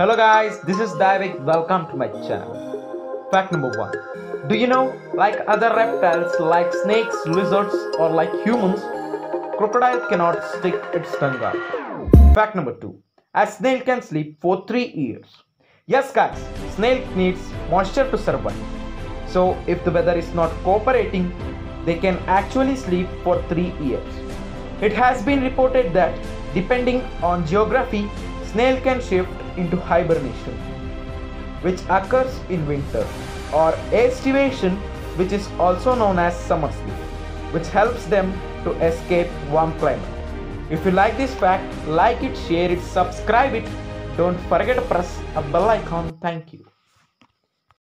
Hello guys, this is Davik. Welcome to my channel. Fact number one. Do you know, like other reptiles like snakes, lizards, or like humans, crocodile cannot stick its tongue out. Fact number two. A snail can sleep for three years. Yes guys, snail needs moisture to survive. So if the weather is not cooperating, they can actually sleep for three years. It has been reported that depending on geography, snail can shift into hibernation, which occurs in winter, or estivation, which is also known as summer sleep, which helps them to escape warm climate. If you like this fact, like it, share it, subscribe it. Don't forget to press a bell icon. Thank you.